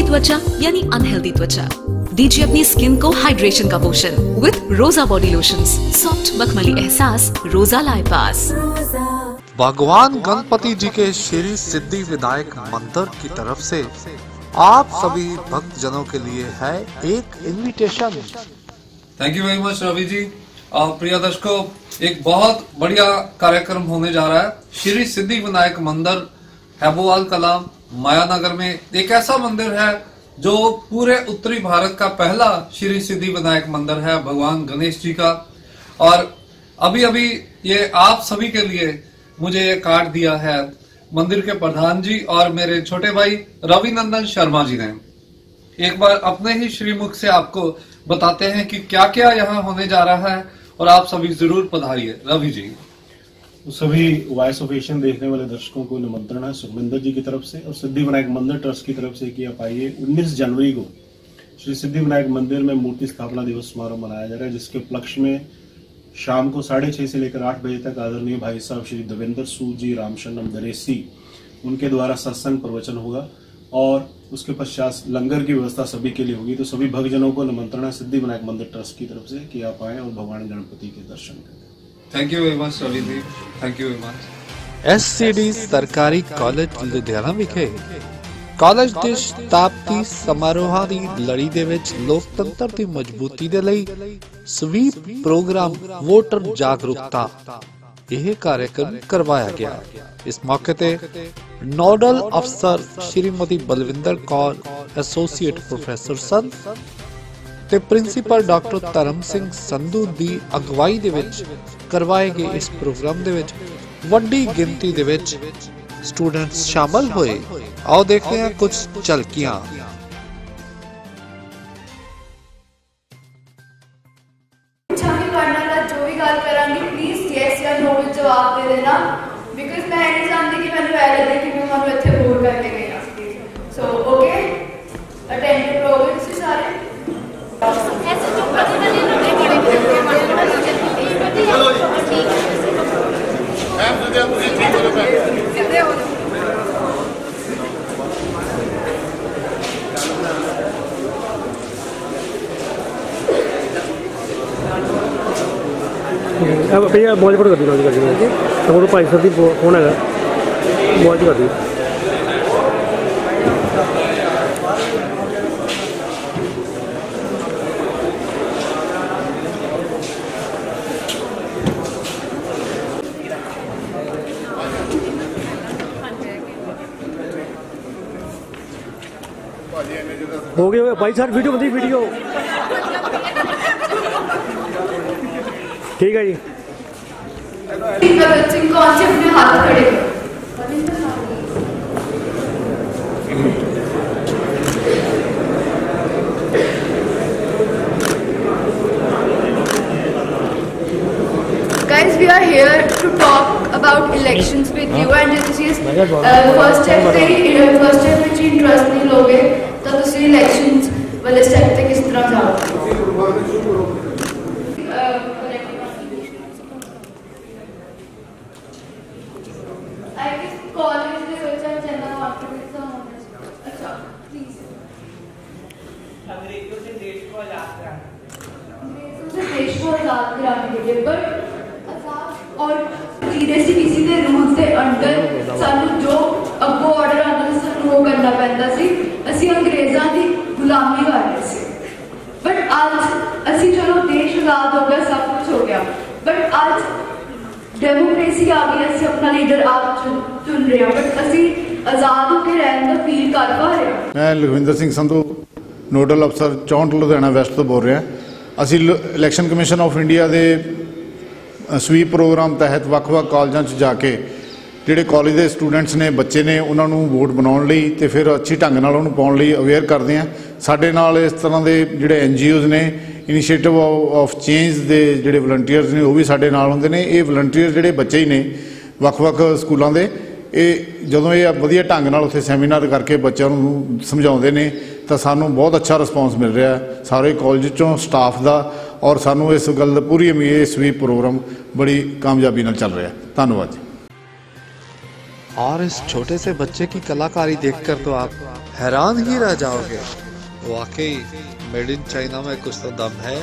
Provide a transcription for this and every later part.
रूखी त्वचा यानी अनहेल्दी त्वचा दीजिए अपनी स्किन को हाइड्रेशन का पोषण विद रोजा बॉडी लोशन सॉफ्ट मखमली एहसास रोजा लाए पास भगवान गणपति जी के श्री सिद्धि विनायक मंदिर की तरफ़ से आप सभी भक्त जनों के लिए है एक invitation thank you very much Ravi ji और प्रिय दर्शकों एक बहुत बढ़िया कार्यक्रम होने जा रहा है। श्री सिद्धि विनायक मंदिर हैबोवाल कलाम मायानगर में एक ऐसा मंदिर है जो पूरे उत्तरी भारत का पहला श्री सिद्धि विनायक मंदिर है, भगवान गणेश जी का। और अभी अभी ये आप सभी के लिए मुझे ये कार्ड दिया है मंदिर के प्रधान जी और मेरे छोटे भाई रविनंदन शर्मा जी ने। एक बार अपने ही श्रीमुख से आपको बताते हैं कि क्या क्या यहाँ होने जा रहा है और आप सभी ज़रूर पधारिए। रवि जी। सभी वॉइस ऑफ़ एशियन देखने वाले दर्शकों को निमंत्रण है सुखविंदर जी की तरफ़ से और सिद्धि विनायक मंदिर ट्रस्ट की तरफ़ से कि आप आइए उन्नीस जनवरी को। श्री सिद्धि विनायक मंदिर में मूर्ति स्थापना दिवस समारोह मनाया जा रहा है, जिसके उपलक्ष्य में शाम को साढ़े छह से लेकर आठ बजे तक आदरणीय भाई साहब श्री देवेंद्र सूद जी रामशरणम दरेसी, उनके द्वारा सत्संग प्रवचन होगा और उसके पश्चात लंगर की व्यवस्था सभी के लिए होगी। तो सभी भक्तजनों को निमंत्रण है सिद्धि विनायक मंदिर ट्रस्ट की तरफ़ से कि आप आए और भगवान गणपति के दर्शन करें। Thank you very much Savi ji thank you very much SCD ਸਰਕਾਰੀ ਕਾਲਜ ਲੁਧਿਆਣਾ ਵਿਖੇ ਕਾਲਜ ਦੇ ਸ਼ਤਾਬਦੀ ਸਮਾਰੋਹਾਂ ਦੀ ਲੜੀ ਦੇ ਵਿੱਚ ਲੋਕਤੰਤਰ ਦੀ ਮਜ਼ਬੂਤੀ ਦੇ ਲਈ ਸਵੀਪ ਪ੍ਰੋਗਰਾਮ ਵੋਟਰ ਜਾਗਰੂਕਤਾ ਇਹ ਕਾਰਜਕ੍ਰਮ ਕਰਵਾਇਆ ਗਿਆ ਇਸ ਮੌਕੇ ਤੇ ਨੋਡਲ ਅਫਸਰ ਸ਼੍ਰੀਮਤੀ ਬਲਵਿੰਦਰ ਕੌਰ ਐਸੋਸੀਏਟ ਪ੍ਰੋਫੈਸਰ ਸਨ ਤੇ ਪ੍ਰਿੰਸੀਪਲ ਡਾਕਟਰ ਧਰਮ ਸਿੰਘ ਸੰਧੂ ਦੀ ਅਗਵਾਈ ਦੇ ਵਿੱਚ ਕਰਵਾਏ ਗਏ ਇਸ ਪ੍ਰੋਗਰਾਮ ਦੇ ਵਿੱਚ। ਵੱਡੀ ਗਿਣਤੀ ਦੇ ਵਿੱਚ ਸਟੂਡੈਂਟਸ ਸ਼ਾਮਲ ਹੋਏ। ਆਓ ਦੇਖਦੇ ਹਾਂ ਕੁਝ ਝਲਕੀਆਂ। भैया, मौज कर दी मौज कर दी वो भाई सर दी फ़ोन है मौज कर दी हो गया भाई सर वीडियो बनती वीडियो ठीक है जी। भगत सिंह कौन से अपने हाथ खड़े करो। Guys, we are here to talk about elections with you and this is uh, first step ਤੇ uh, first step ਵਿੱਚ ਇੰਟਰਸਟ ਨਹੀਂ ਲੋਗੇ ਤਾਂ ਤੁਸੀਂ elections ਵਾਲੇ ਸਟੈਪ ਤੇ ਕਿਸ ਤਰ੍ਹਾਂ ਜਾਓਗੇ कराने के लिए पर आजाद और सीधे सी किसी ਦੇ ਰੂਲਸ ਦੇ ਅੰਡਰ ਸਾਨੂੰ ਜੋ ਅੱਗੋਂ ਆਰਡਰ ਆਉਂਦਾ ਸੀ ਸਾਨੂੰ ਉਹ ਕਰਨਾ ਪੈਂਦਾ ਸੀ ਅਸੀਂ ਅੰਗਰੇਜ਼ਾਂ ਦੀ ਗੁਲਾਮੀ ਕਰ ਰਹੇ ਸੀ ਬਟ ਅੱਜ ਅਸੀਂ ਚਲੋ ਦੇਸ਼ ਆਜ਼ਾਦ ਹੋ ਗਿਆ ਸਭ ਕੁਝ ਹੋ ਗਿਆ ਬਟ ਅੱਜ ਡੈਮੋਕ੍ਰੇਸੀ ਆ ਗਈ ਅਸੀਂ ਆਪਣਾ ਲੀਡਰ ਆਪ ਚੁਣ ਚੁਣ ਰਹੇ ਹਾਂ ਬਟ ਅਸੀਂ ਆਜ਼ਾਦ ਹੋ ਕੇ ਰਹਿਣ ਦਾ ਫੀਲ ਕਰ ਪਾ ਰਹੇ ਹਾਂ ਮੈਂ ਲਖਵਿੰਦਰ ਸਿੰਘ ਸੰਧੂ ਨੋਡਲ ਅਫਸਰ 64 ਲੁਧਿਆਣਾ ਵੈਸਟ ਤੋਂ ਬੋਲ ਰਿਹਾ ਅਸੀਂ ਲ- ਇਲੈਕਸ਼ਨ ਕਮਿਸ਼ਨ ਆਫ ਇੰਡੀਆ ਦੇ ਸਵੀਪ ਪ੍ਰੋਗਰਾਮ ਤਹਿਤ ਵੱਖ-ਵੱਖ ਕਾਲਜਾਂ 'ਚ ਜਾ ਕੇ ਜਿਹੜੇ ਕਾਲਜ ਦੇ ਸਟੂਡੈਂਟਸ ਨੇ, ਬੱਚੇ ਨੇ, ਉਹਨਾਂ ਨੂੰ ਵੋਟ ਬਣਾਉਣ ਲਈ ਤੇ ਫਿਰ ਅੱਛੀ ਢੰਗ ਨਾਲ ਉਹਨੂੰ ਪਾਉਣ ਲਈ ਅਵੇਅਰ ਕਰਦੇ ਆ ਸਾਡੇ ਨਾਲ ਇਸ ਤਰ੍ਹਾਂ ਦੇ ਜਿਹੜੇ ਐਨਜੀਓਜ਼ ਨੇ ਇਨੀਸ਼ੀਏਟਿਵ ਆਫ ਚੇਂਜ ਦੇ ਜਿਹੜੇ ਵਲੰਟੀਅਰਸ ਨੇ, ਉਹ ਵੀ ਸਾਡੇ ਨਾਲ ਹੁੰਦੇ ਨੇ। ਇਹ ਵਲੰਟੀਅਰ ਜਿਹੜੇ ਬੱਚੇ ਹੀ ਨੇ, ਵੱਖ-ਵੱਖ ਸਕੂਲਾਂ ਦੇ। ਇਹ ਜਦੋਂ ਇਹ ਵਧੀਆ ਢੰਗ ਨਾਲ ਉੱਥੇ ਸੈਮੀਨਾਰ ਕਰਕੇ ਬੱਚਿਆਂ ਨੂੰ ਸਮਝਾਉਂਦੇ ਨੇ ਤਾਂ ਸਾਨੂੰ ਬਹੁਤ ਅੱਛਾ ਰਿਸਪਾਂਸ ਮਿਲ ਰਿਹਾ ਹੈ ਸਾਰੇ ਕਾਲਜ ਚੋਂ ਸਟਾਫ ਦਾ ਔਰ ਸਾਨੂੰ ਇਸ ਗੱਲ ਦਾ ਪੂਰੀ ਉਮੀਦ ਹੈ ਇਸ ਵੀ ਪ੍ਰੋਗਰਾਮ ਬੜੀ ਕਾਮਯਾਬੀ ਨਾਲ ਚੱਲ ਰਿਹਾ ਹੈ ਧੰਨਵਾਦ ਜੀ और इस छोटे से बच्चे की कलाकारी देखकर तो आप हैरान ही रह जाओगे वाकई मेड इन चाइना में कुछ तो दम है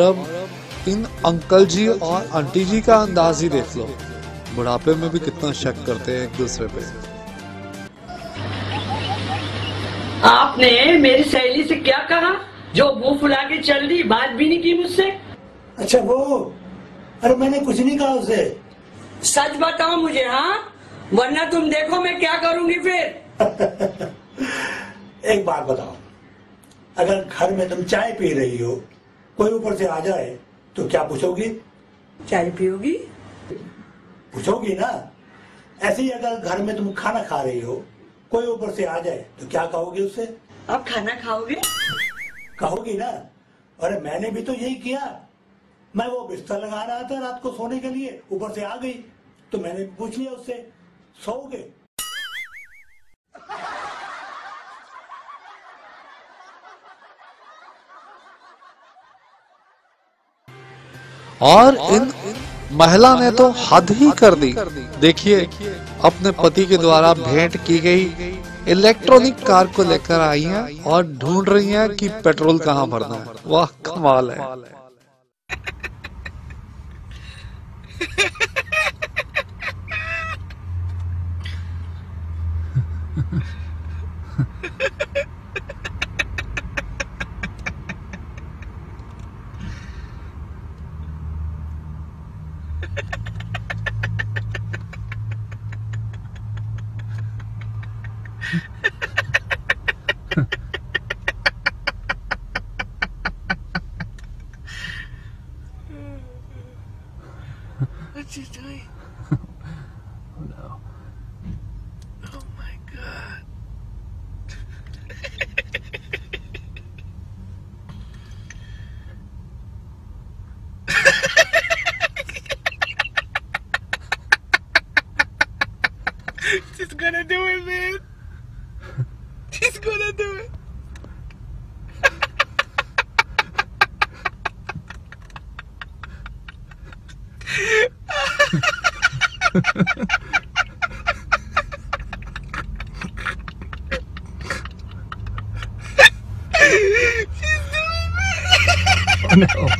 और अब इन अंकल जी और आंटी जी का अंदाज ही देख लो। बुढ़ापे में भी कितना शक करते हैं एक दूसरे पे। आपने मेरी सहेली से क्या कहा? जो मुँह फुला के चल दी बात भी नहीं की मुझसे? अच्छा वो अरे मैंने कुछ नहीं कहा उसे। सच बताओ मुझे हाँ? वरना तुम देखो मैं क्या करूँगी फिर। एक बात बताओ अगर घर में तुम चाय पी रही हो कोई ऊपर से आ जाए तो क्या पूछोगी? चाय पियोगी? पूछोगी ना? ऐसे ही अगर घर में तुम खाना खा रही हो कोई ऊपर से आ जाए तो क्या कहोगे उससे आप खाना खाओगे? कहोगी ना? अरे मैंने भी तो यही किया। मैं वो बिस्तर लगा रहा था रात को सोने के लिए ऊपर से आ गई तो मैंने पूछ लिया उससे सोओगे? और इन महिला ने तो हद ही कर दी। देखिए, अपने पति के द्वारा भेंट की गई इलेक्ट्रॉनिक कार को लेकर आई हैं और ढूंढ रही हैं कि पेट्रोल कहाँ भरना है। वाह, कमाल है। What's gonna do it. She's doing me. oh no.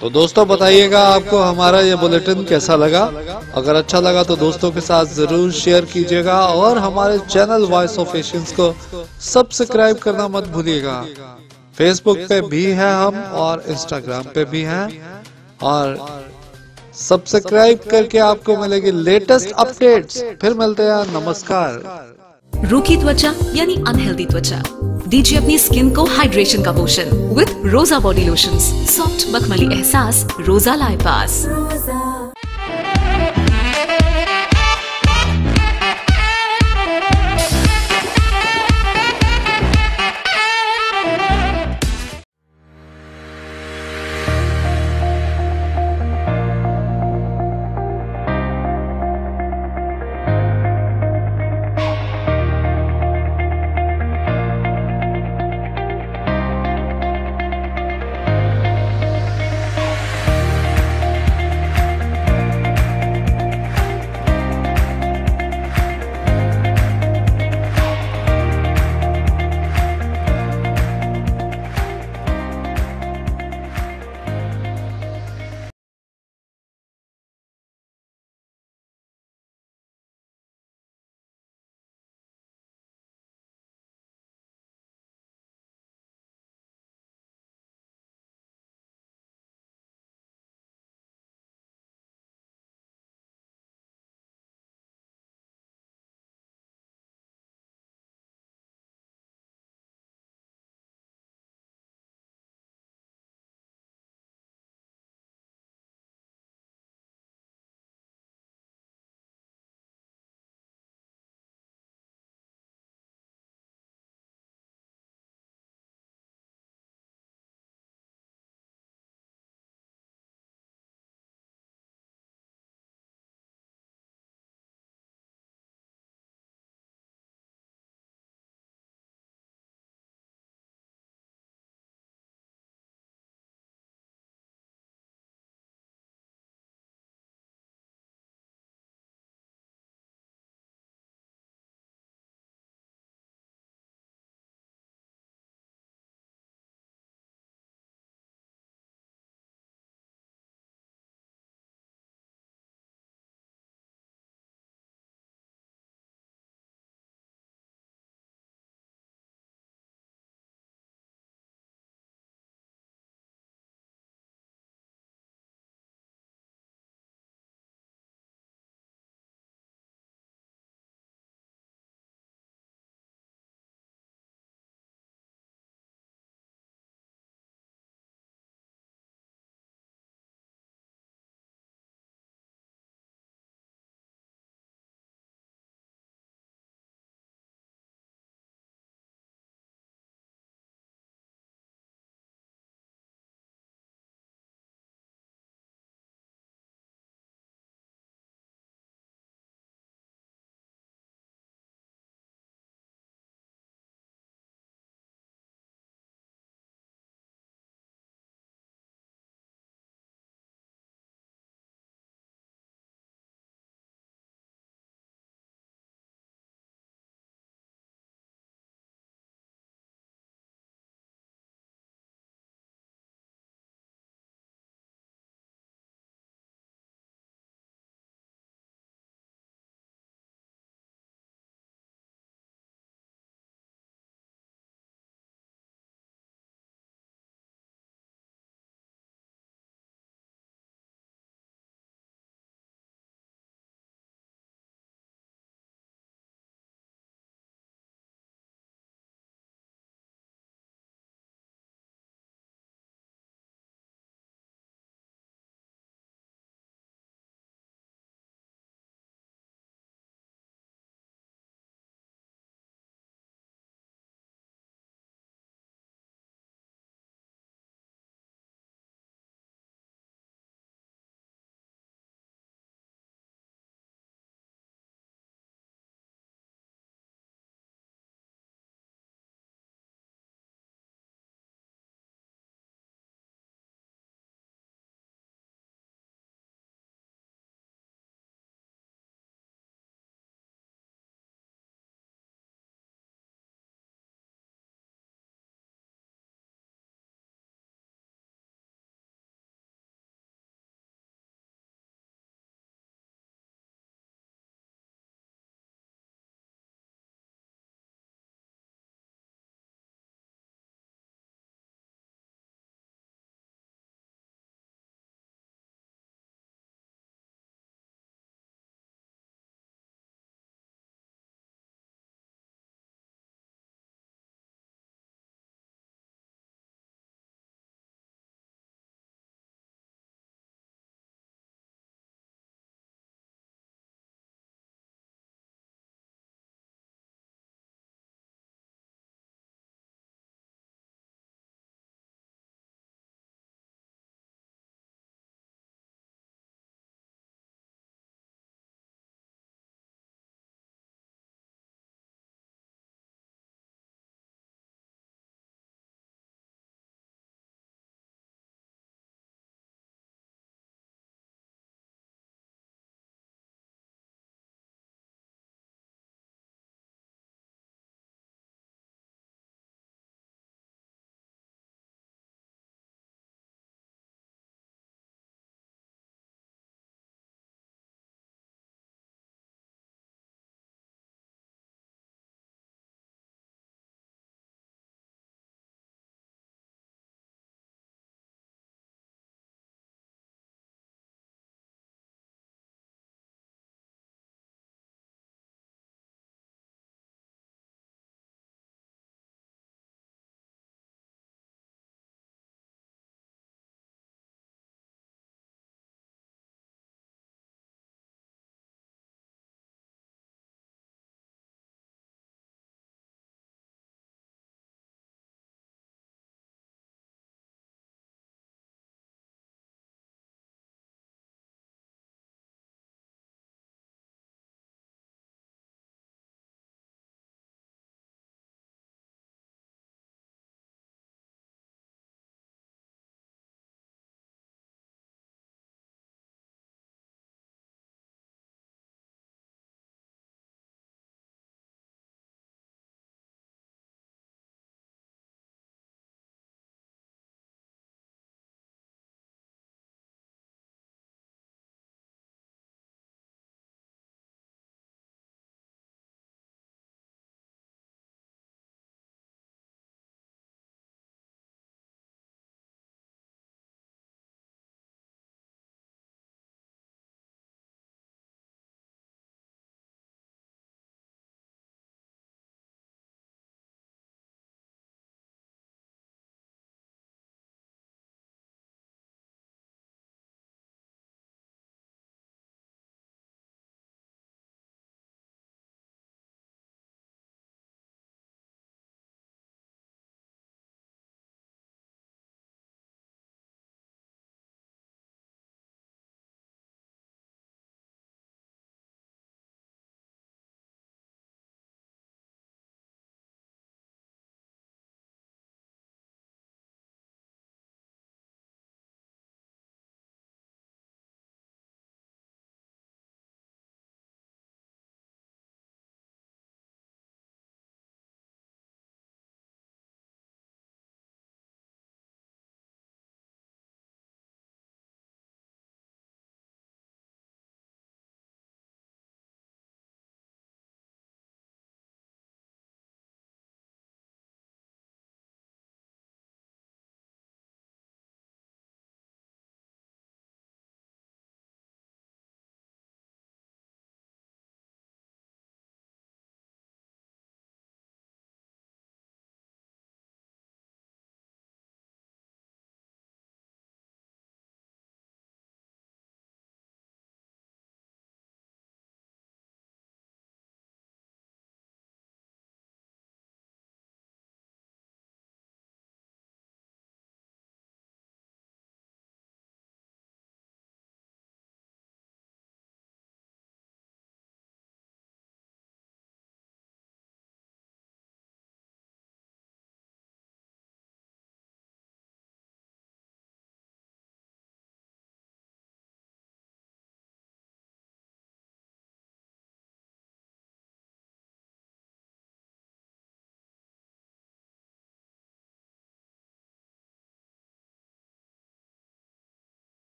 तो दोस्तों बताइएगा आपको हमारा ये बुलेटिन कैसा लगा? अगर अच्छा लगा तो दोस्तों के साथ ज़रूर शेयर कीजिएगा और हमारे चैनल वॉइस ऑफ़ एशियंस को सब्सक्राइब करना मत भूलिएगा। फेसबुक पे भी है हम और इंस्टाग्राम पे भी हैं और सब्सक्राइब करके आपको मिलेगी लेटेस्ट अपडेट्स फिर मिलते हैं, नमस्कार। रूखी त्वचा यानी अनहेल्दी त्वचा दीजिए अपनी स्किन को हाइड्रेशन का पोषण विथ रोजा बॉडी लोशन सॉफ्ट मखमली एहसास रोजा लाए पास Rosa